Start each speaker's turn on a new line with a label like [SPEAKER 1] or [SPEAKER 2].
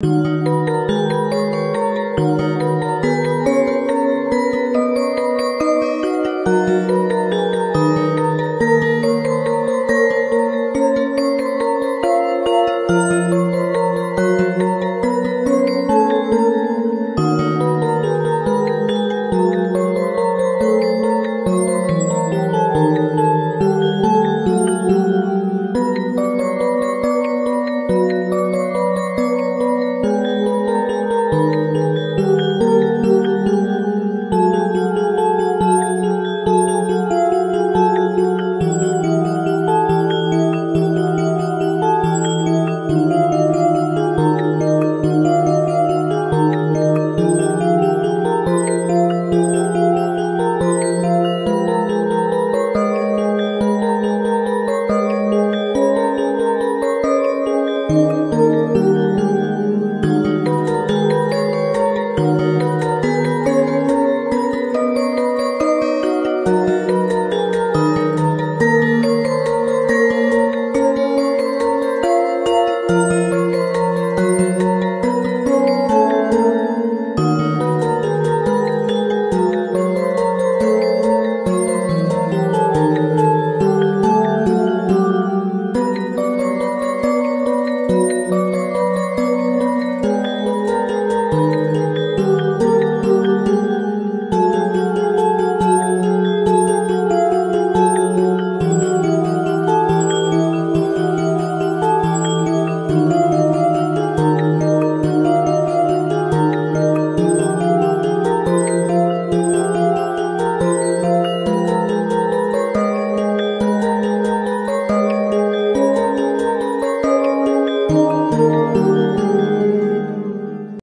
[SPEAKER 1] Música